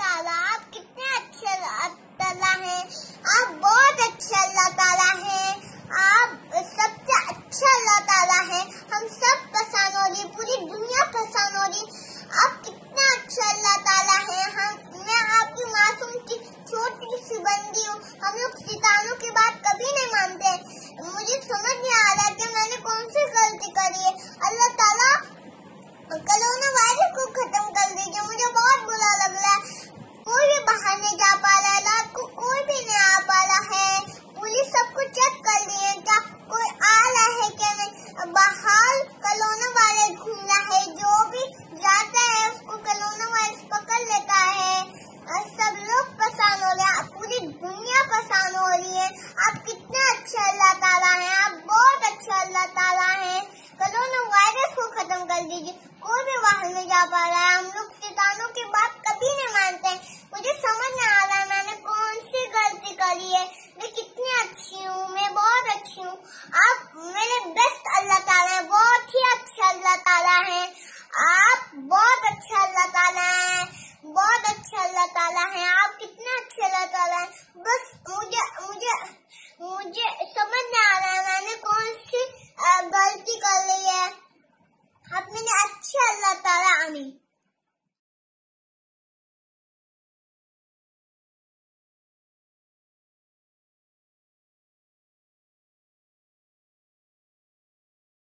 तालाब कितना आसान हो रही है। आप कितने अच्छे अच्छा अल्लाह ताला हैं, आप बहुत अच्छे अल्लाह ताला हैं। कोरोना वायरस को खत्म कर दीजिए। कोई भी बाहर में जा पा रहा है। हम लोग शैतानों की बात कभी नहीं मानते। मुझे समझ नहीं आ रहा मैंने कौन सी गलती कर ली है? अब मैंने अच्छे अल्लाह ताला आनी